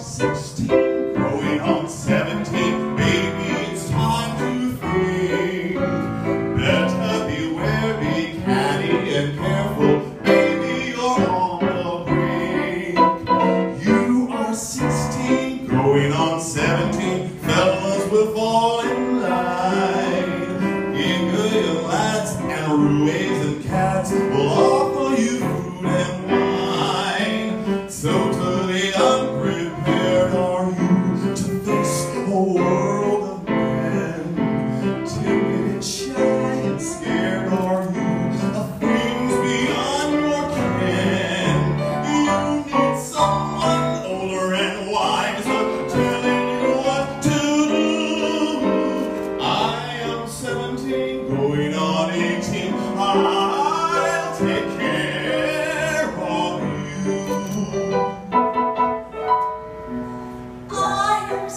16, going on 17, baby, it's time to think. Better beware, be canny and careful, baby, you're on the brink. You are 16, going on 17, fellas will fall in line. Ignorant lads and roues and cats will offer you food and wine. So to the. 17, going on 18, I'll take care of you. I am